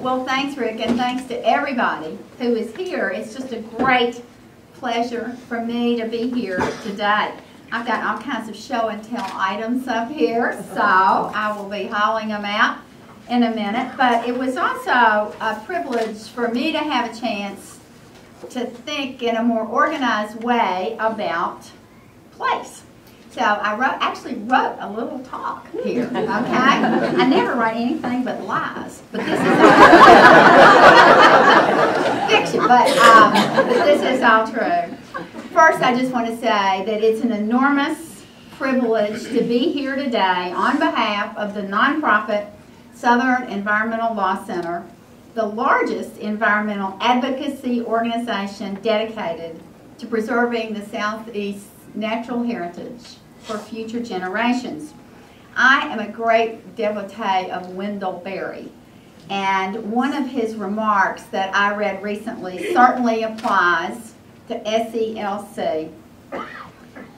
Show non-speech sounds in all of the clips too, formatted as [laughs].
Well, thanks, Rick, and thanks to everybody who is here. It's just a great pleasure for me to be here today. I've got all kinds of show and tell items up here, so I will be hauling them out in a minute. But it was also a privilege for me to have a chance to think in a more organized way about place. So I wrote, actually wrote a little talk here, okay? I never write anything but lies, but this is fiction, but, um, but this is all true. First, I just want to say that it's an enormous privilege to be here today on behalf of the nonprofit Southern Environmental Law Center, the largest environmental advocacy organization dedicated to preserving the Southeast natural heritage for future generations. I am a great devotee of Wendell Berry, and one of his remarks that I read recently certainly applies to SELC.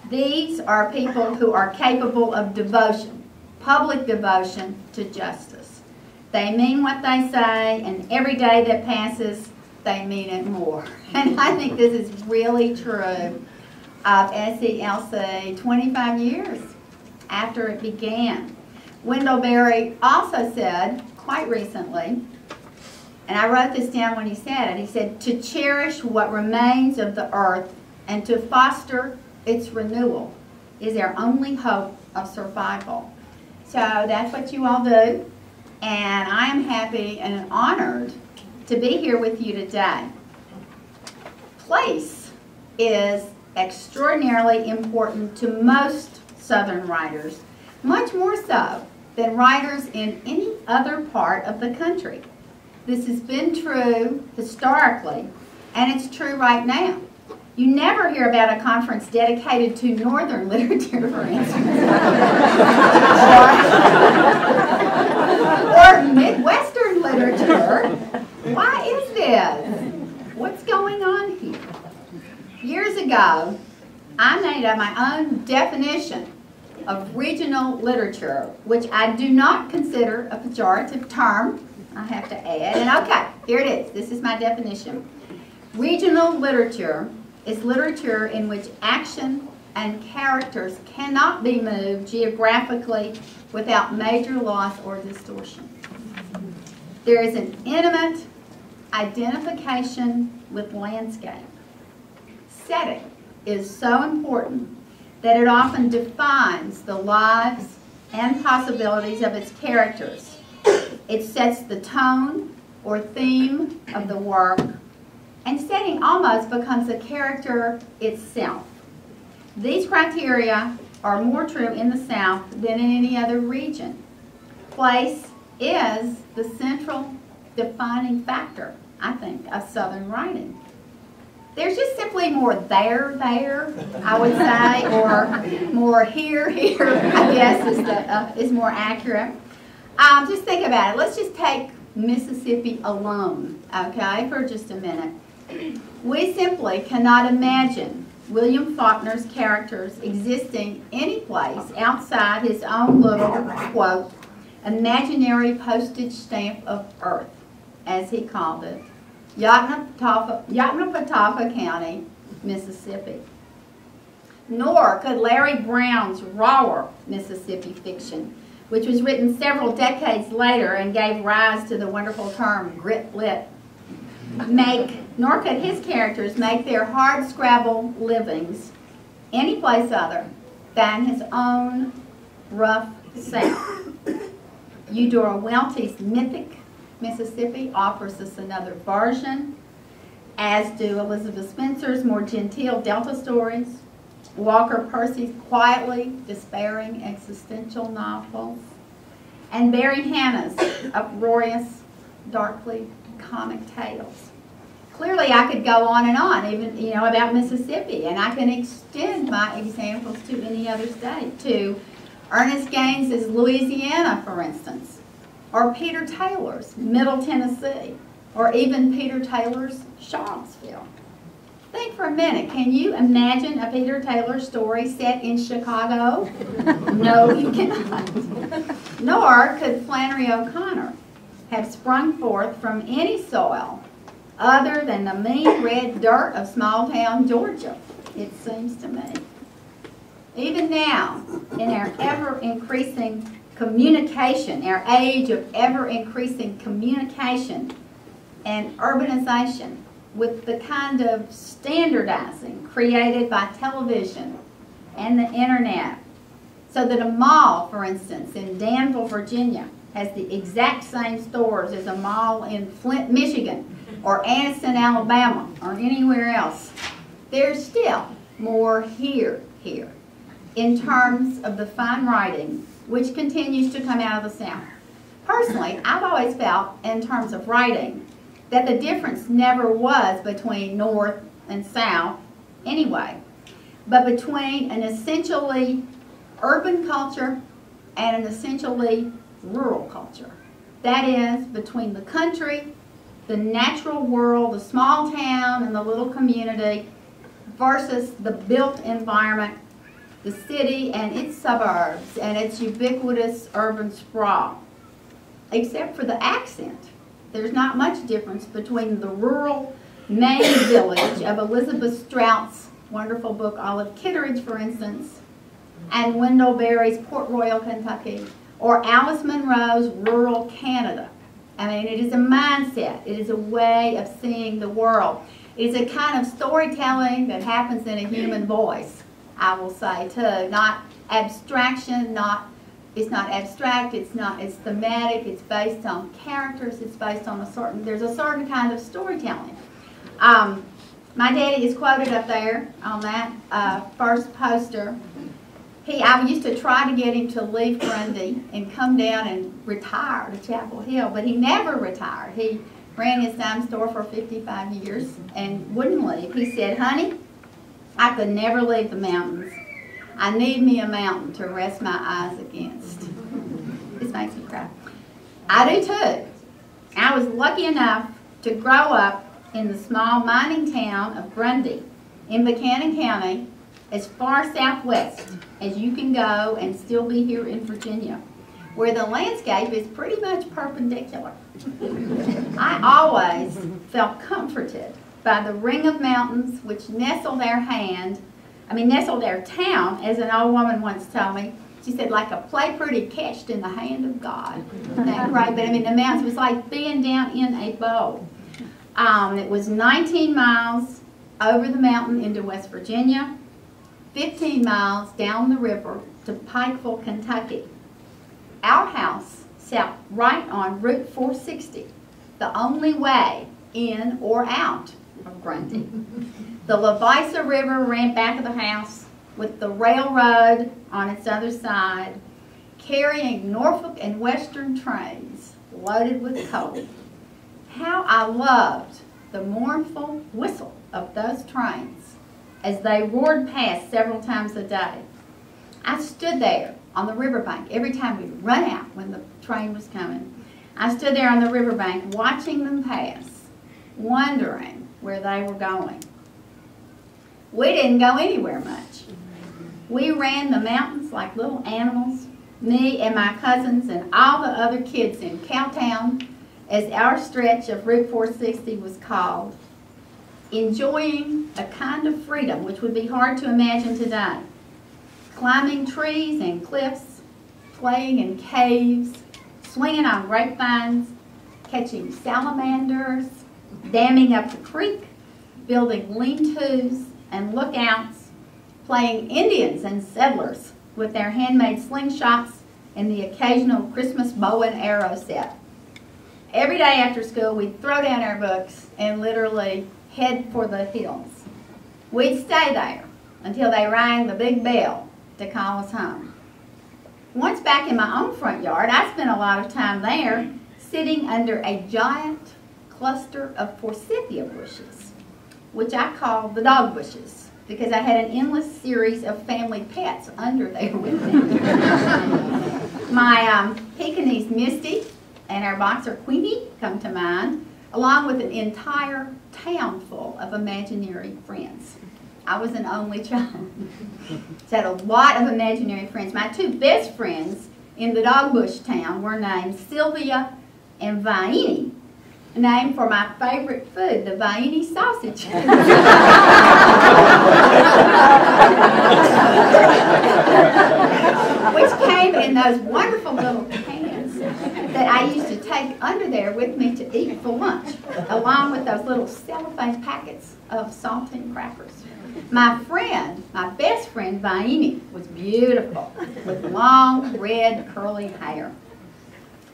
These are people who are capable of devotion, public devotion to justice. They mean what they say, and every day that passes, they mean it more. [laughs] And I think this is really true of SELC 25 years after it began. Wendell Berry also said, quite recently, and I wrote this down when he said it, he said, to cherish what remains of the earth and to foster its renewal is our only hope of survival. So that's what you all do, and I am happy and honored to be here with you today. Place is extraordinarily important to most Southern writers, much more so than writers in any other part of the country. This has been true historically, and it's true right now. You never hear about a conference dedicated to Northern [laughs] literature, for instance, or, [laughs] or Midwestern literature. Why is this? What's going on here? Years ago, I made up my own definition of regional literature, which I do not consider a pejorative term, I have to add. And okay, here it is. This is my definition. Regional literature is literature in which action and characters cannot be moved geographically without major loss or distortion. There is an intimate identification with landscape setting is so important that it often defines the lives and possibilities of its characters. It sets the tone or theme of the work, and setting almost becomes a character itself. These criteria are more true in the South than in any other region. Place is the central defining factor, I think, of Southern writing there's just simply more there, there, I would say, or more here, [laughs] here, I guess is, the, uh, is more accurate. Um, just think about it. Let's just take Mississippi alone, okay, for just a minute. We simply cannot imagine William Faulkner's characters existing any place outside his own little, quote, imaginary postage stamp of earth, as he called it, Yoknapatawpha County, Mississippi. Nor could Larry Brown's rawer Mississippi fiction, which was written several decades later and gave rise to the wonderful term grit lit, make, nor could his characters make their hard scrabble livings any place other than his own rough South. Eudora Welty's mythic Mississippi offers us another version, as do Elizabeth Spencer's more genteel Delta stories, Walker Percy's quietly despairing existential novels, and Barry Hannah's uproarious, darkly comic tales. Clearly, I could go on and on, even you know about Mississippi, and I can extend my examples to any other state, to Ernest Gaines's Louisiana, for instance, or Peter Taylor's Middle Tennessee, or even Peter Taylor's Charlottesville. Think for a minute, can you imagine a Peter Taylor story set in Chicago? [laughs] no, you cannot. Nor could Flannery O'Connor, have sprung forth from any soil other than the mean red dirt of small town Georgia, it seems to me. Even now, in our ever increasing communication, our age of ever increasing communication and urbanization, with the kind of standardizing created by television and the internet. So that a mall, for instance, in Danville, Virginia, has the exact same stores as a mall in Flint, Michigan, or Anniston, Alabama, or anywhere else. There's still more here, here, in terms of the fine writing which continues to come out of the South. Personally, I've always felt, in terms of writing, that the difference never was between North and South anyway, but between an essentially urban culture and an essentially rural culture. That is, between the country, the natural world, the small town and the little community versus the built environment, the city and its suburbs and its ubiquitous urban sprawl. Except for the accent. There's not much difference between the rural Maine [coughs] village of Elizabeth Strout's wonderful book Olive Kitteridge, for instance, and Wendell Berry's Port Royal, Kentucky, or Alice Munro's rural Canada. I mean, it is a mindset. It is a way of seeing the world. It is a kind of storytelling that happens in a human voice, I will say, too. Not abstraction, not it's not abstract, it's not, it's thematic, it's based on characters, it's based on a certain, there's a certain kind of storytelling. Um, my daddy is quoted up there on that uh, first poster. He, I used to try to get him to leave Grundy and come down and retire to Chapel Hill, but he never retired. He ran his dime store for 55 years and wouldn't leave. He said, honey, I could never leave the mountains. I need me a mountain to rest my eyes against. This makes me cry. I do too. I was lucky enough to grow up in the small mining town of Grundy in Buchanan County, as far southwest as you can go and still be here in Virginia, where the landscape is pretty much perpendicular. [laughs] I always felt comforted by the ring of mountains which nestle their hand I mean, nestle their town, as an old woman once told me, she said, like a play pretty catched in the hand of God. right? But I mean, the mountains was like being down in a bowl. Um, it was 19 miles over the mountain into West Virginia, 15 miles down the river to Pikeville, Kentucky. Our house sat right on Route 460, the only way in or out of Grundy. The Levisa River ran back of the house with the railroad on its other side, carrying Norfolk and Western trains loaded with coal. How I loved the mournful whistle of those trains as they roared past several times a day. I stood there on the riverbank every time we'd run out when the train was coming. I stood there on the riverbank watching them pass, wondering where they were going. We didn't go anywhere much. We ran the mountains like little animals, me and my cousins and all the other kids in Cowtown, as our stretch of Route 460 was called, enjoying a kind of freedom which would be hard to imagine today. Climbing trees and cliffs, playing in caves, swinging on grapevines, catching salamanders, damming up the creek, building lean-tos, and lookouts, playing Indians and settlers with their handmade slingshots and the occasional Christmas bow and arrow set. Every day after school, we'd throw down our books and literally head for the hills. We'd stay there until they rang the big bell to call us home. Once back in my own front yard, I spent a lot of time there sitting under a giant cluster of forsythia bushes which I call the dog bushes because I had an endless series of family pets under there with me. [laughs] My um, Pekingese Misty and our boxer Queenie come to mind, along with an entire town full of imaginary friends. I was an only child. [laughs] so I had a lot of imaginary friends. My two best friends in the dog bush town were named Sylvia and Vaini, named for my favorite food, the Vaini sausage. [laughs] Which came in those wonderful little cans that I used to take under there with me to eat for lunch, along with those little cellophane packets of saltine crackers. My friend, my best friend, Vaini, was beautiful, with long, red, curly hair.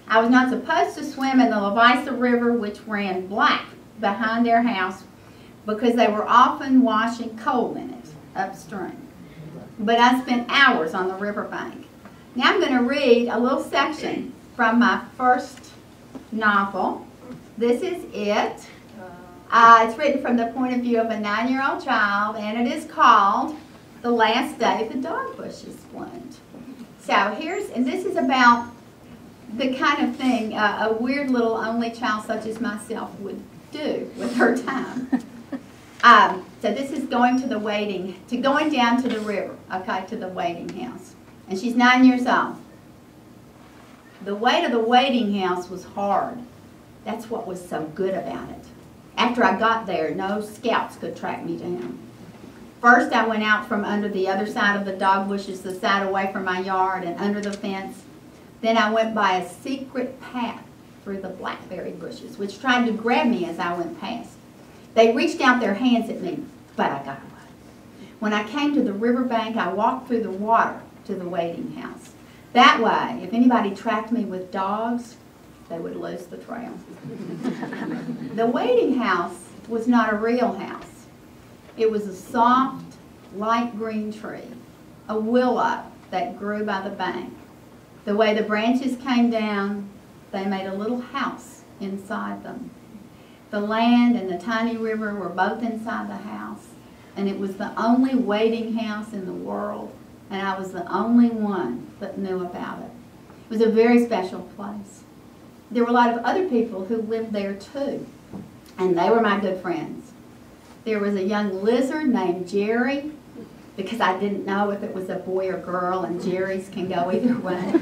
I was not supposed to swim in the Levisa River, which ran black behind their house, because they were often washing coal in it upstream. But I spent hours on the riverbank. Now I'm going to read a little section from my first novel. This is it. Uh, it's written from the point of view of a nine-year-old child, and it is called The Last Day the Dog Bushes Bloomed. So here's, and this is about the kind of thing uh, a weird little only child such as myself would do with her time. [laughs] Um, so this is going to the waiting, to going down to the river, okay, to the waiting house. And she's nine years old. The way to the waiting house was hard. That's what was so good about it. After I got there, no scouts could track me down. First, I went out from under the other side of the dog bushes, the side away from my yard and under the fence. Then I went by a secret path through the blackberry bushes, which tried to grab me as I went past. They reached out their hands at me, but I got away. When I came to the riverbank, I walked through the water to the waiting house. That way, if anybody tracked me with dogs, they would lose the trail. the waiting house was not a real house. It was a soft, light green tree, a willow that grew by the bank. The way the branches came down, they made a little house inside them. The land and the tiny river were both inside the house, and it was the only waiting house in the world, and I was the only one that knew about it. It was a very special place there were a lot of other people who lived there too, and they were my good friends. There was a young lizard named Jerry, because I didn't know if it was a boy or girl, and Jerry's can go either way.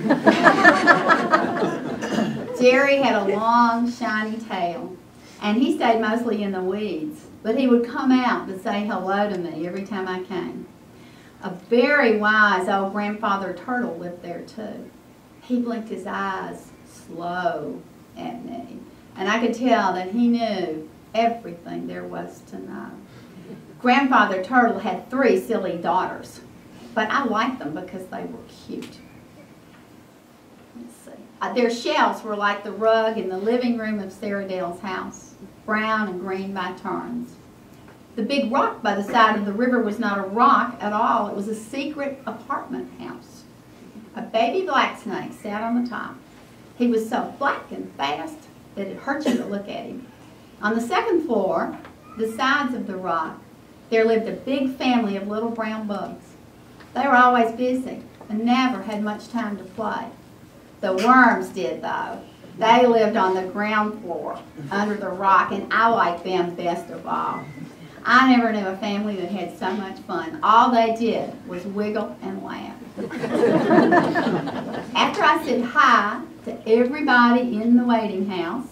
[laughs] Jerry had a long, shiny tail, and he stayed mostly in the weeds, but he would come out to say hello to me every time I came. A very wise old grandfather turtle lived there too. He blinked his eyes slow at me. And I could tell that he knew everything there was to know. Grandfather Turtle had three silly daughters, but I liked them because they were cute. Let's see. Uh, their shells were like the rug in the living room of Sarah Dale's house, brown and green by turns. The big rock by the side of the river was not a rock at all. It was a secret apartment house. A baby black snake sat on the top. He was so black and fast that it hurt you to look at him. On the second floor, the sides of the rock, there lived a big family of little brown bugs. They were always busy and never had much time to play. The worms did, though. They lived on the ground floor under the rock, and I liked them best of all. I never knew a family that had so much fun. All they did was wiggle and laugh. [laughs] After I said hi to everybody in the waiting house,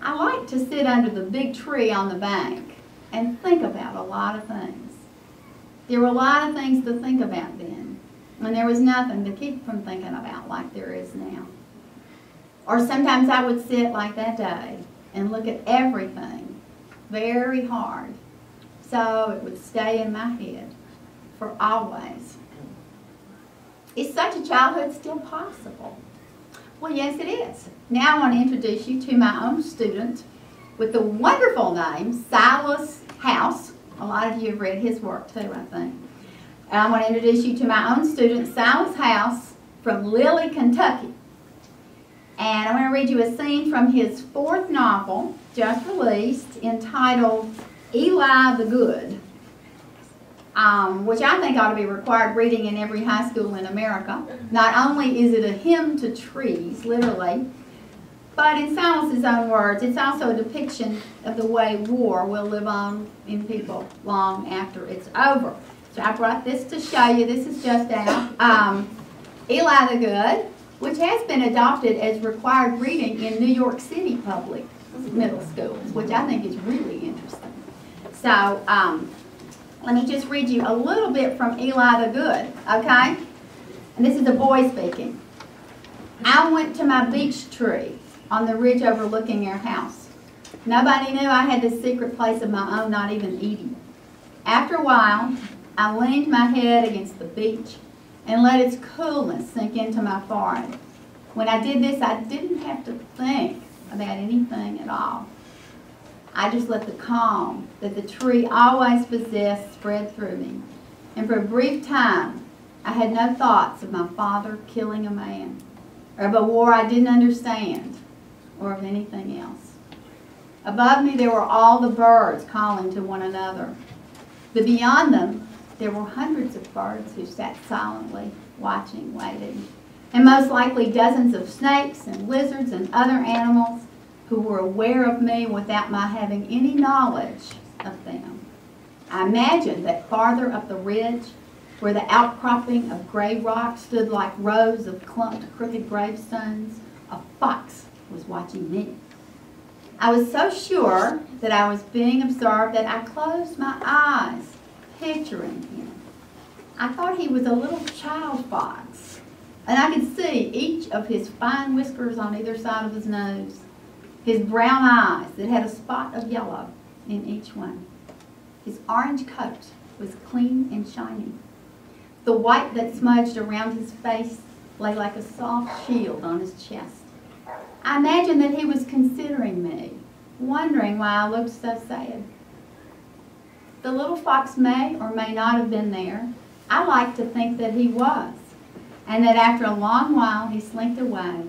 I liked to sit under the big tree on the bank and think about a lot of things. There were a lot of things to think about then, and there was nothing to keep from thinking about like there is now. Or sometimes I would sit like that day and look at everything very hard so it would stay in my head for always. Is such a childhood still possible? Well, yes, it is. Now I want to introduce you to my own student with the wonderful name Silas House. A lot of you have read his work too, I think. And I want to introduce you to my own student, Silas House, from Lily, Kentucky. And I want to read you a scene from his fourth novel, just released, entitled Eli the Good um, which I think ought to be required reading in every high school in America. Not only is it a hymn to trees, literally, but in Silas's own words, it's also a depiction of the way war will live on in people long after it's over. So I brought this to show you. This is just out. Um, Eli the Good which has been adopted as required reading in New York City public middle schools, which I think is really interesting. So, um, let me just read you a little bit from Eli the Good, okay? And this is a boy speaking. I went to my beech tree on the ridge overlooking our house. Nobody knew I had this secret place of my own, not even Edie. After a while, I leaned my head against the beech and let its coolness sink into my forehead. When I did this, I didn't have to think about anything at all. I just let the calm that the tree always possessed spread through me. And for a brief time, I had no thoughts of my father killing a man, or of a war I didn't understand, or of anything else. Above me, there were all the birds calling to one another. But beyond them, there were hundreds of birds who sat silently, watching, waiting, and most likely dozens of snakes and lizards and other animals who were aware of me without my having any knowledge of them. I imagined that farther up the ridge, where the outcropping of gray rock stood like rows of clumped, crooked gravestones, a fox was watching me. I was so sure that I was being observed that I closed my eyes, picturing him. I thought he was a little child fox, and I could see each of his fine whiskers on either side of his nose his brown eyes that had a spot of yellow in each one. His orange coat was clean and shiny. The white that smudged around his face lay like a soft shield on his chest. I imagined that he was considering me, wondering why I looked so sad. The little fox may or may not have been there. I like to think that he was, and that after a long while he slinked away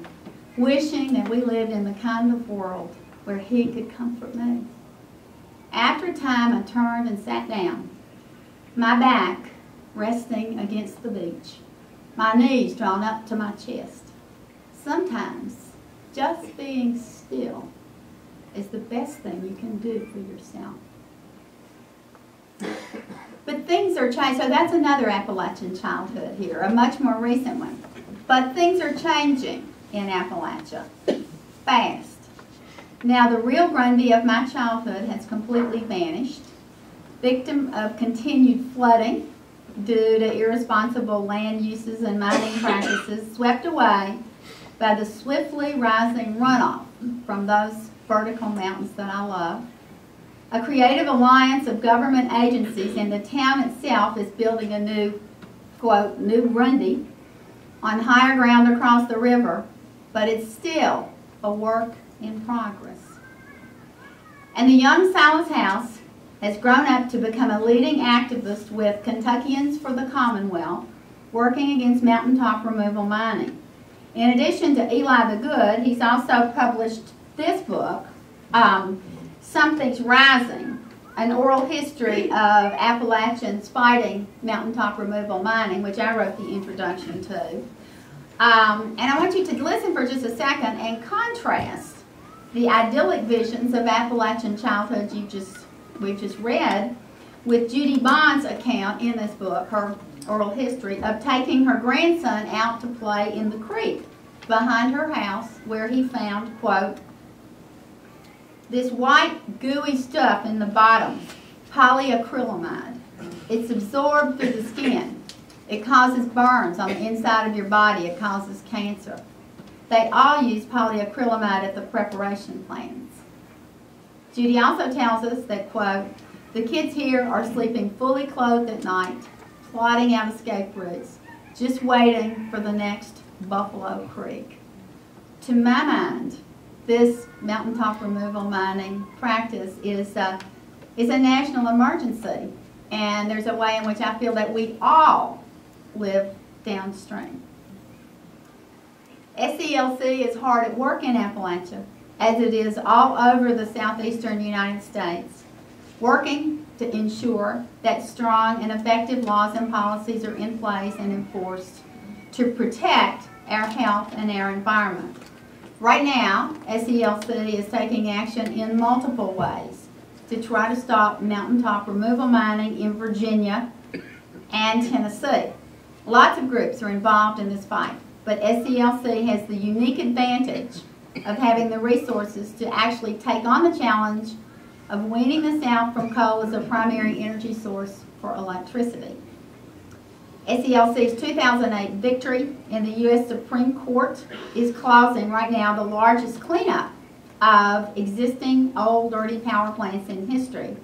wishing that we lived in the kind of world where he could comfort me. After a time, I turned and sat down, my back resting against the beech, my knees drawn up to my chest. Sometimes, just being still is the best thing you can do for yourself. But things are changing. So that's another Appalachian childhood here, a much more recent one. But things are changing in Appalachia. Fast. Now the real Grundy of my childhood has completely vanished, victim of continued flooding due to irresponsible land uses and mining practices, swept away by the swiftly rising runoff from those vertical mountains that I love. A creative alliance of government agencies and the town itself is building a new, quote, new Grundy on higher ground across the river but it's still a work in progress. And the young Silas House has grown up to become a leading activist with Kentuckians for the Commonwealth, working against mountaintop removal mining. In addition to Eli the Good, he's also published this book, um, Something's Rising, an oral history of Appalachians fighting mountaintop removal mining, which I wrote the introduction to. Um, and I want you to listen for just a second and contrast the idyllic visions of Appalachian childhood you just we've just read with Judy Bonds' account in this book, her oral history, of taking her grandson out to play in the creek behind her house where he found, quote, this white gooey stuff in the bottom, polyacrylamide. It's absorbed through the skin. It causes burns on the inside of your body. It causes cancer. They all use polyacrylamide at the preparation plants. Judy also tells us that, quote, the kids here are sleeping fully clothed at night, plotting out escape routes, just waiting for the next Buffalo Creek. To my mind, this mountaintop removal mining practice is, uh, is a national emergency. And there's a way in which I feel that we all live downstream. SELC is hard at work in Appalachia, as it is all over the southeastern United States, working to ensure that strong and effective laws and policies are in place and enforced to protect our health and our environment. Right now, SELC is taking action in multiple ways to try to stop mountaintop removal mining in Virginia and Tennessee. Lots of groups are involved in this fight. but SELC has the unique advantage of having the resources to actually take on the challenge of weaning the South from coal as a primary energy source for electricity. SELC's 2008 victory in the U.S. Supreme Court is causing right now the largest cleanup of existing old dirty power plants in history.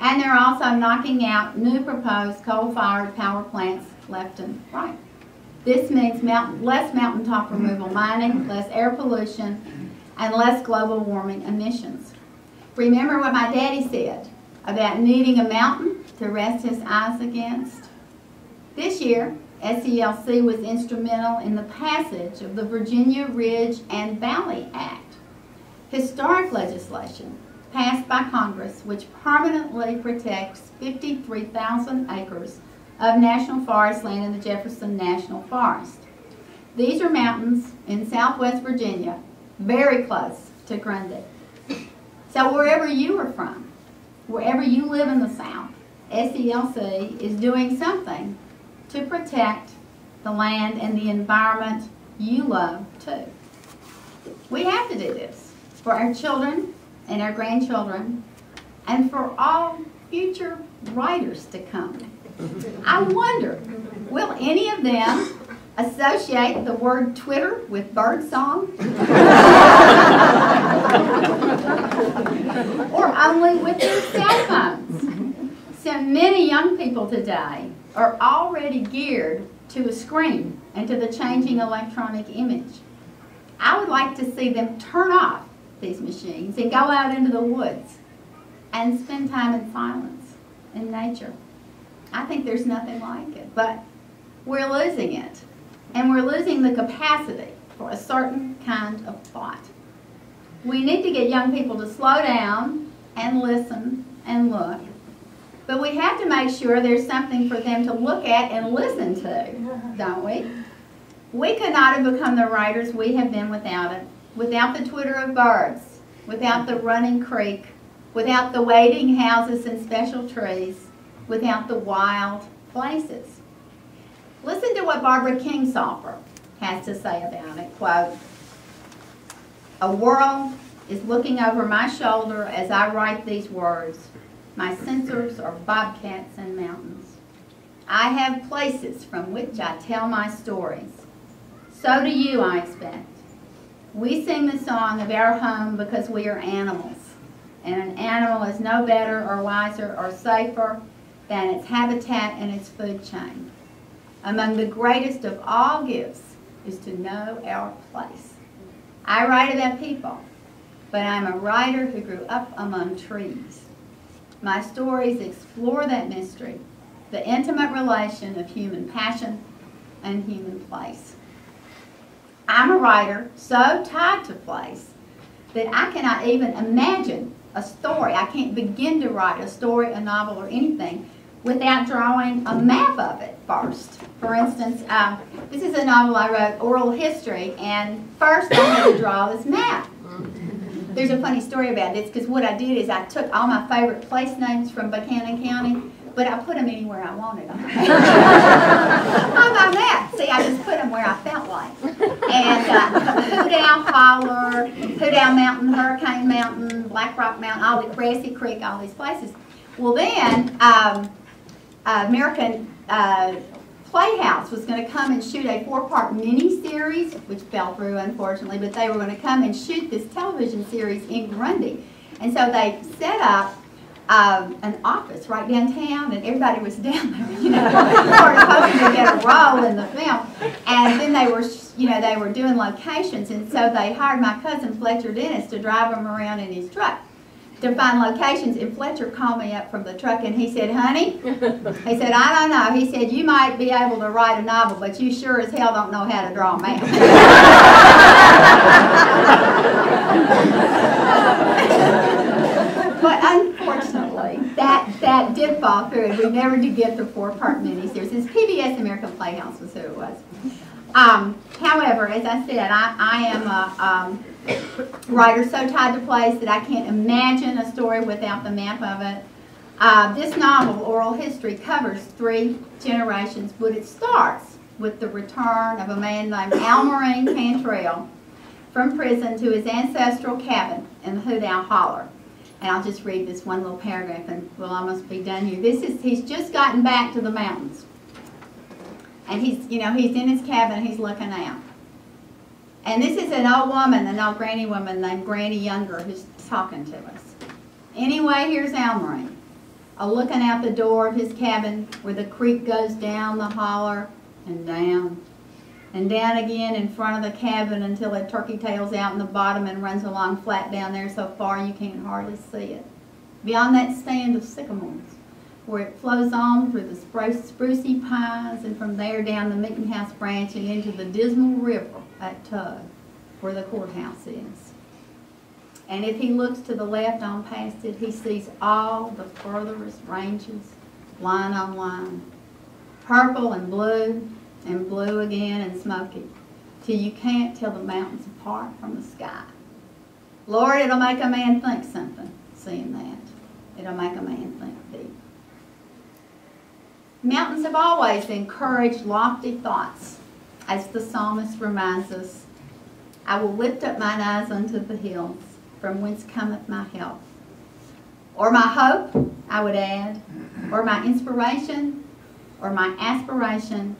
And they're also knocking out new proposed coal-fired power plants left and right. This means mountain, less mountaintop removal mining, less air pollution, and less global warming emissions. Remember what my daddy said about needing a mountain to rest his eyes against? This year, SELC was instrumental in the passage of the Virginia Ridge and Valley Act, historic legislation passed by Congress which permanently protects 53,000 acres of national forest land in the Jefferson National Forest. These are mountains in southwest Virginia, very close to Grundy. So wherever you are from, wherever you live in the South, SELC is doing something to protect the land and the environment you love too. We have to do this for our children and our grandchildren and for all future writers to come. I wonder, will any of them associate the word Twitter with birdsong? or only with their cell phones? So many young people today are already geared to a screen and to the changing electronic image. I would like to see them turn off these machines and go out into the woods and spend time in silence in nature. I think there's nothing like it, but we're losing it. And we're losing the capacity for a certain kind of thought. We need to get young people to slow down and listen and look but we have to make sure there's something for them to look at and listen to, don't we? We could not have become the writers we have been without it, without the twitter of birds, without the running creek, without the waiting houses and special trees, without the wild places. Listen to what Barbara Kingsolver has to say about it. Quote, a world is looking over my shoulder as I write these words. My censors are bobcats and mountains. I have places from which I tell my stories. So do you, I expect. We sing the song of our home because we are animals. And an animal is no better or wiser or safer than its habitat and its food chain. Among the greatest of all gifts is to know our place. I write about people, but I'm a writer who grew up among trees. My stories explore that mystery, the intimate relation of human passion and human place. I'm a writer so tied to place that I cannot even imagine a story. I can't begin to write a story, a novel, or anything without drawing a map of it first. For instance, um, this is a novel I wrote, Oral History, and first I had to draw this map. There's a funny story about this because what I did is I took all my favorite place names from Buchanan County, but I put them anywhere I wanted them. [laughs] How about that? See, I just put them where I felt like. And uh, Hoot Owl Holler, Hoot Owl Mountain, Hurricane Mountain, Black Rock Mountain, all the Grassy Creek, all these places. Well, then um, uh, American uh, Playhouse was going to come and shoot a four-part mini-series, which fell through, unfortunately, but they were going to come and shoot this television series in Grundy. And so they set up um, an office right downtown, and everybody was [laughs] down there, you know, sort hoping to get a role in the film. And then they were, you know, they were doing locations, and so they hired my cousin Fletcher Dennis to drive them around in his truck to find locations. And Fletcher called me up from the truck and he said, honey, he said, I don't know. He said, you might be able to write a novel, but you sure as hell don't know how to draw a map. [laughs] but unfortunately, that, that did fall through and we never did get the four-part miniseries. It's PBS American Playhouse was who it was. Um, however, as I said, I, I am a... Um, writer so tied to place that I can't imagine a story without the map of it. Uh, this novel, Oral History, covers three generations, but it starts with the return of a man named Almarine Cantrell from prison to his ancestral cabin in the Hoot Owl Holler. And I'll just read this one little paragraph and we'll almost be done here. This is, he's just gotten back to the mountains. And he's, you know, he's in his cabin, he's looking out. And this is an old woman, an old granny woman named Granny Younger who's talking to us. Anyway, here's Almarine, a looking out the door of his cabin where the creek goes down the holler and down and down again in front of the cabin until it turkey tails out in the bottom and runs along flat down there so far you can't hardly see it. Beyond that stand of sycamores, where it flows on through the spruce, sprucey pines and from there down the meeting house branch and into the dismal river at Tug, where the courthouse is. And if he looks to the left on past it, he sees all the furthest ranges, line on line, purple and blue, and blue again and smoky, till you can't tell the mountains apart from the sky. Lord, it'll make a man think something, seeing that. It'll make a man think. Mountains have always encouraged lofty thoughts, as the psalmist reminds us. I will lift up mine eyes unto the hills, from whence cometh my help. Or my hope, I would add, or my inspiration, or my aspiration,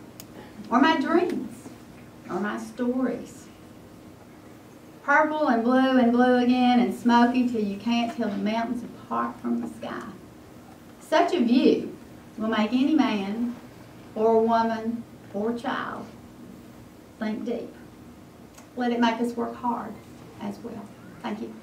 or my dreams, or my stories. Purple and blue and blue again and smoky till you can't tell the mountains apart from the sky. Such a view will make any man or woman or child think deep. Let it make us work hard as well. Thank you.